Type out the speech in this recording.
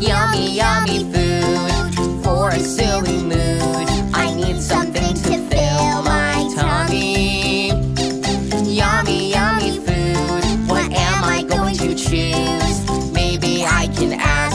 Yummy, yummy food for a silly mood. I need something to fill my tummy. Yummy, yummy food. What am I going to choose? Maybe I can add.